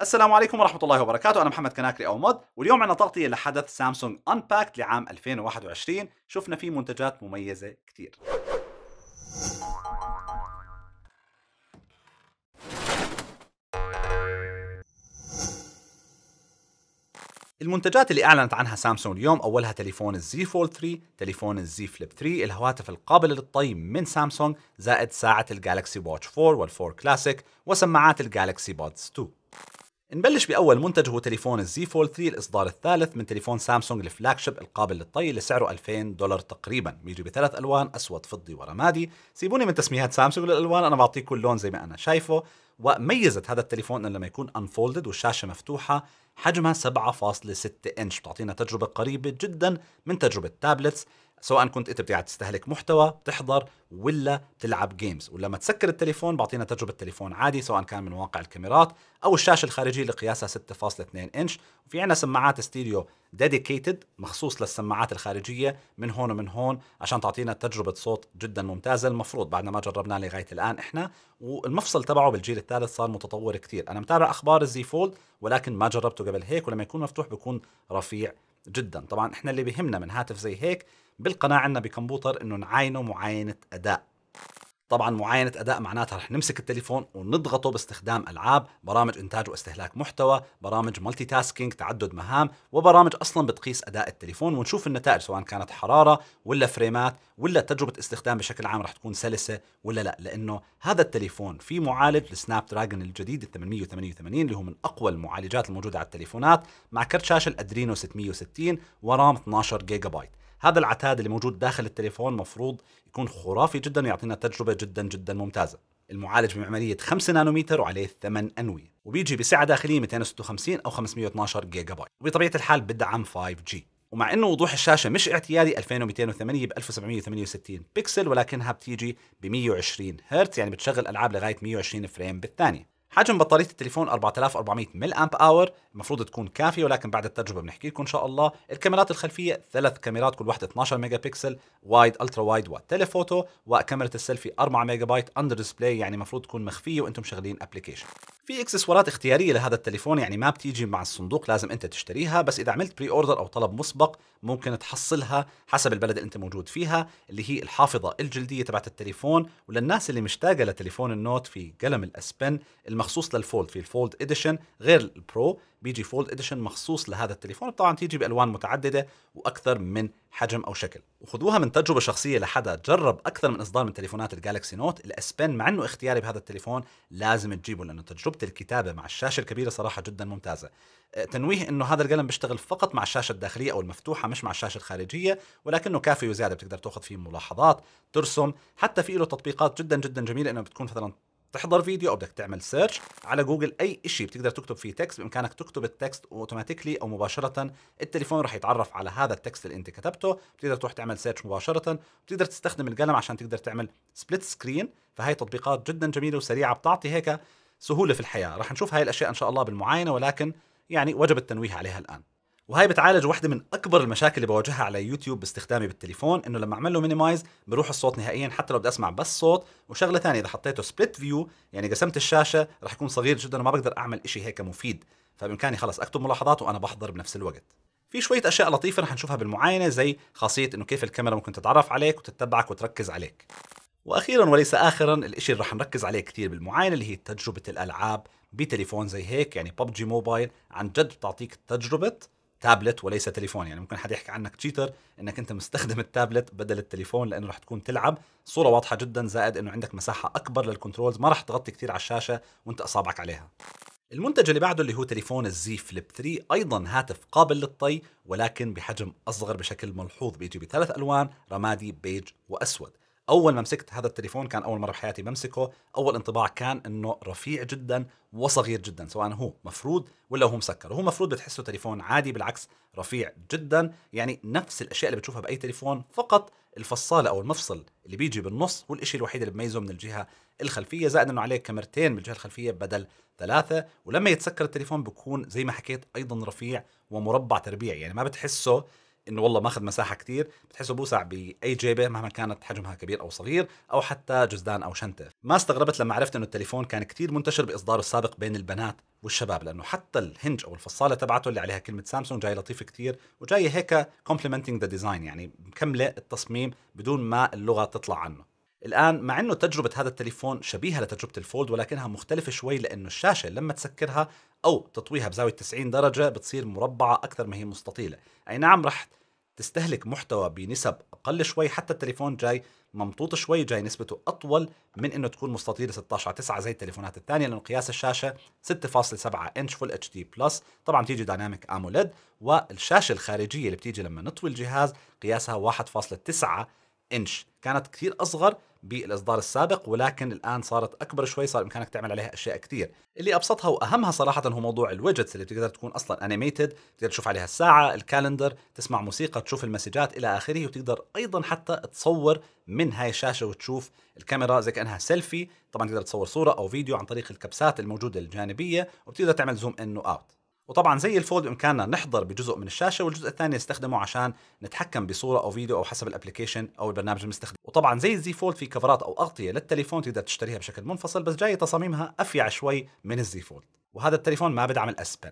السلام عليكم ورحمة الله وبركاته. أنا محمد كناكري أو مود واليوم عنا تغطية لحدث سامسونج Unpacked لعام 2021 شفنا فيه منتجات مميزة كتير. المنتجات اللي أعلنت عنها سامسونج اليوم أولها تليفون ال Z Fold 3 تليفون ال Z Flip 3 الهواتف القابلة للطي من سامسونج زائد ساعة ال Galaxy Watch 4 وال4 كلاسيك وسماعات ال Galaxy Buds 2 نبلش بأول منتج هو تليفون ال Z Fold 3 الإصدار الثالث من تليفون سامسونج ال flagship القابل للطي اللي سعره 2000 دولار تقريبا. بيجي بثلاث ألوان أسود فضي ورمادي سيبوني من تسميات سامسونج للألوان أنا بعطيكم اللون زي ما أنا شايفه. وميزت هذا التليفون انه لما يكون unfolded والشاشة مفتوحة حجمها 7.6 انش بتعطينا تجربة قريبة جدا من تجربة tablets سواء كنت انت بتقعد تستهلك محتوى بتحضر ولا بتلعب games ولما تسكر التليفون بعطينا تجربة تليفون عادي سواء كان من واقع الكاميرات أو الشاشة الخارجية اللي قياسها 6.2 انش وفي عندنا سماعات ستيريو dedicated مخصوص للسماعات الخارجية من هون ومن هون عشان تعطينا تجربة صوت جدا ممتازة. المفروض بعد ما جربناه لغاية الآن إحنا والمفصل تبعه بالجيل الثالث صار متطور كثير أنا متابع أخبار ال Z Fold ولكن ما جربته قبل هيك. ولما يكون مفتوح بيكون رفيع. جدا. طبعا إحنا اللي بيهمنا من هاتف زي هيك بالقناة عندنا بكمبيوتر إنه نعاينه معاينة أداء. طبعا معاينة أداء معناتها رح نمسك التليفون ونضغطه باستخدام ألعاب برامج إنتاج واستهلاك محتوى برامج multitasking تعدد مهام وبرامج أصلا بتقيس أداء التليفون ونشوف النتائج سواء كانت حرارة ولا فريمات ولا تجربة استخدام بشكل عام رح تكون سلسة ولا لا لأنه هذا التليفون في معالج ال Snapdragon الجديد ال 888 اللي هو من أقوى المعالجات الموجودة على التليفونات مع كرت شاشة ال Adreno 660 و RAM 12 جيجا بايت. هذا العتاد اللي موجود داخل التليفون مفروض يكون خرافي جدا ويعطينا تجربة جدا جدا ممتازة. المعالج بمعمارية 5 نانومتر وعليه 8 أنوية. وبيجي بسعة داخلية 256 أو 512 جيجا بايت وبطبيعة الحال بدعم 5G ومع إنه وضوح الشاشة مش اعتيادي 2208 ب 1768 بكسل ولكنها بتيجي ب 120 هرتز يعني بتشغل ألعاب لغاية 120 frame بالثانية. حجم بطارية التليفون 4400 milliamp hour المفروض تكون كافية ولكن بعد التجربة بنحكي لكم إن شاء الله. الكاميرات الخلفية ثلاث كاميرات كل واحدة 12 ميجا بكسل wide ultra wide و telephoto وكاميرا السيلفي 4 ميجا بايت under display يعني المفروض تكون مخفية وأنتم شغالين application في إكسسوارات اختيارية لهذا التليفون يعني ما بتيجي مع الصندوق لازم أنت تشتريها بس إذا عملت pre-order أو طلب مسبق ممكن تحصلها حسب البلد اللي أنت موجود فيها اللي هي الحافظة الجلدية تبعت التليفون وللناس اللي مشتاقة لتليفون ال Note في قلم ال S Pen المخصوص لل Fold في ال Fold Edition غير ال Pro بيجي Fold Edition مخصوص لهذا التليفون. طبعا تيجي بألوان متعددة وأكثر من حجم أو شكل. وخذوها من تجربة شخصية لحدا جرب أكثر من إصدار من تليفونات ال Galaxy Note. ال S Pen مع إنه اختياري بهذا التليفون لازم تجيبه لأنه تجربة الكتابة مع الشاشة الكبيرة صراحة جدا ممتازة. أه، تنويه إنه هذا القلم بيشتغل فقط مع الشاشة الداخلية أو المفتوحة مش مع الشاشة الخارجية ولكنه كافي وزيادة بتقدر تأخذ فيه ملاحظات ترسم حتى في له تطبيقات جدا جدا جميلة إنه بتكون مثلا تحضر فيديو أو بدك تعمل search على جوجل أي شيء بتقدر تكتب فيه text بإمكانك تكتب ال text automatically أو مباشرة. التليفون راح يتعرف على هذا ال text اللي أنت كتبته. بتقدر تروح تعمل search مباشرة. بتقدر تستخدم القلم عشان تقدر تعمل split screen فهي تطبيقات جدا جميلة وسريعة بتعطي هيك سهولة في الحياة. راح نشوف هاي الأشياء إن شاء الله بالمعاينة ولكن يعني وجب التنويه عليها الآن. وهي بتعالج واحدة من أكبر المشاكل اللي بواجهها على يوتيوب باستخدامي بالتليفون إنه لما أعمل له minimize بروح الصوت نهائيا حتى لو بدي أسمع بس صوت. وشغلة ثانية إذا حطيته split view يعني قسمت الشاشة رح يكون صغير جدا وما بقدر أعمل إشي هيك مفيد. فبإمكاني خلص أكتب ملاحظات وأنا بحضر بنفس الوقت. في شوية أشياء لطيفة رح نشوفها بالمعاينة زي خاصية إنه كيف الكاميرا ممكن تتعرف عليك وتتبعك وتركز عليك. وأخيرا وليس اخرا الإشي اللي رح نركز عليه كثير بالمعاينة اللي هي تجربة الألعاب بتليفون زي هيك يعني ببجي موبايل عن جد بتعطيك تجربة تابلت وليس تليفون. يعني ممكن حد يحكي عنك cheater إنك أنت مستخدم التابلت بدل التليفون لأنه رح تكون تلعب. صورة واضحة جدا زائد إنه عندك مساحة أكبر لل controls ما رح تغطي كثير على الشاشة وأنت أصابعك عليها. المنتج اللي بعده اللي هو تليفون الزي فليب 3 أيضا هاتف قابل للطي ولكن بحجم أصغر بشكل ملحوظ. بيجي بثلاث ألوان رمادي بيج وأسود. أول ما مسكت هذا التليفون كان أول مرة بحياتي بمسكه أول انطباع كان إنه رفيع جدا وصغير جدا سواء هو مفرود ولا هو مسكر. وهو مفروض بتحسه تليفون عادي بالعكس رفيع جدا. يعني نفس الأشياء اللي بتشوفها بأي تليفون فقط الفصالة أو المفصل اللي بيجي بالنص هو الشيء الوحيد اللي بميزه من الجهة الخلفية. زائد إنه عليه كاميرتين بالجهه الخلفية بدل ثلاثة. ولما يتسكر التليفون بكون زي ما حكيت أيضا رفيع ومربع تربيع يعني ما بتحسه إنه والله ماخذ مساحة كتير بتحسه بوسع بأي جيبة مهما كانت حجمها كبير أو صغير أو حتى جزدان أو شنطة. ما استغربت لما عرفت إنه التليفون كان كتير منتشر بإصداره السابق بين البنات والشباب لأنه حتى ال hinge أو الفصالة تبعته اللي عليها كلمة سامسونج جاي لطيف كتير وجاي هيك complementing the design يعني مكملة التصميم بدون ما إنها تطلع عنه. الآن مع أنه تجربة هذا التليفون شبيهة لتجربة الفولد ولكنها مختلفة شوي لأنه الشاشة لما تسكرها أو تطويها بزاوية 90 درجة بتصير مربعة أكثر ما هي مستطيلة. أي نعم رح تستهلك محتوى بنسب أقل شوي حتى التليفون جاي ممطوط شوي جاي نسبته أطول من إنه تكون مستطيلة 16 على 9 زي التليفونات الثانية لأنه قياس الشاشة 6.7 inch Full HD Plus طبعا بتيجي Dynamic AMOLED والشاشة الخارجية اللي بتيجي لما نطوي الجهاز قياسها 1.9 إنش. كانت كثير أصغر بالإصدار السابق ولكن الآن صارت أكبر شوي صار بامكانك تعمل عليها أشياء كثير. اللي أبسطها وأهمها صراحة هو موضوع ال widgets اللي بتقدر تكون أصلا animated تقدر تشوف عليها الساعة ال calendar تسمع موسيقى تشوف المسجات إلى آخره وتقدر أيضا حتى تصور من هاي الشاشة وتشوف الكاميرا زي كأنها سيلفي طبعا تقدر تصور صورة أو فيديو عن طريق الكبسات الموجودة الجانبية وبتقدر تعمل zoom in و out وطبعا زي الفولد بإمكاننا نحضر بجزء من الشاشة والجزء الثاني نستخدمه عشان نتحكم بصورة أو فيديو أو حسب ال application أو البرنامج المستخدم. وطبعا زي ال Z Fold في كفرات أو أغطية للتليفون تقدر تشتريها بشكل منفصل بس جاي تصاميمها أرفع شوي من ال Z Fold. وهذا التليفون ما بدعم ال S Pen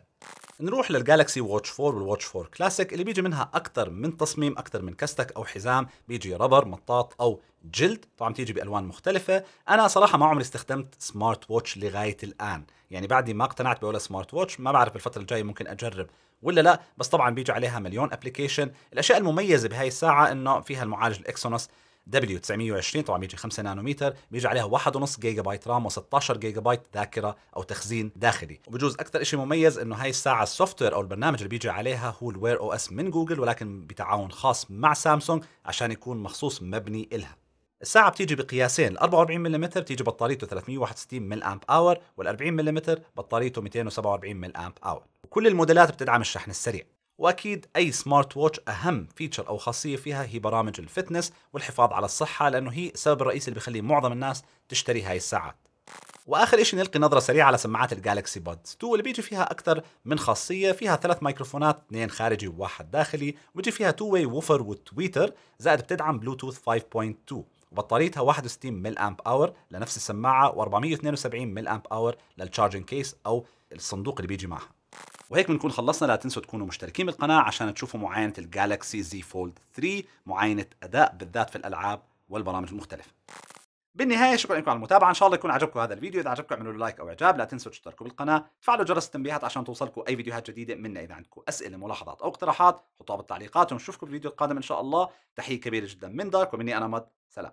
نروح لل Galaxy Watch 4 وال Watch 4 كلاسيك اللي بيجي منها أكثر من تصميم أكثر من كستك أو حزام بيجي rubber مطاط أو جلد. طبعا بتيجي بألوان مختلفة. أنا صراحة ما عمري استخدمت smart watch لغاية الآن. يعني بعدي ما اقتنعت بولا smart watch. ما بعرف الفترة الجاية ممكن أجرب ولا لا. بس طبعا بيجي عليها مليون application الأشياء المميزة بهاي الساعة إنه فيها المعالج ال Exynos W920 طبعا بيجي 5 نانومتر بيجي عليها 1.5 gigabyte RAM و16 جيجا بايت ذاكرة أو تخزين داخلي. وبجوز أكثر شيء مميز إنه هاي الساعة ال software أو البرنامج اللي بيجي عليها هو ال Wear OS من جوجل ولكن بتعاون خاص مع سامسونج عشان يكون مخصوص مبني إلها. الساعة بتيجي بقياسين ال 44 ملم بتيجي بطاريته 361 milliamp hour وال 40 ملم بطاريته 247 milliamp hour. وكل الموديلات بتدعم الشحن السريع. وأكيد أي smart watch أهم feature أو خاصية فيها هي برامج ال fitness والحفاظ على الصحة لأنه هي السبب الرئيسي اللي بيخلي معظم الناس تشتري هاي الساعات. وآخر شيء نلقي نظرة سريعة على سماعات ال Galaxy Buds 2 اللي بيجي فيها أكثر من خاصية فيها ثلاث مايكروفونات اثنين خارجي وواحد داخلي وبيجي فيها two way woofer و tweeter زائد بتدعم بلوتوث 5.2 وبطاريتها 61 milliamp hour لنفس السماعة و472 milliamp hour لل charging case أو الصندوق اللي بيجي معها. وهيك بنكون خلصنا. لا تنسوا تكونوا مشتركين بالقناة عشان تشوفوا معاينة ال Galaxy Z Fold 3 معاينة أداء بالذات في الألعاب والبرامج المختلفة. بالنهاية شكرا لكم على المتابعة. إن شاء الله يكون عجبكم هذا الفيديو. إذا عجبكم اعملوا like أو إعجاب. لا تنسوا تشتركوا بالقناة. تفعلوا جرس التنبيهات عشان توصلكم أي فيديوهات جديدة منا. إذا عندكم أسئلة ملاحظات أو اقتراحات حطوها بالتعليقات ونشوفكم في الفيديو القادم إن شاء الله. تحية كبيرة جدا من دارك ومني أنا مد. سلام.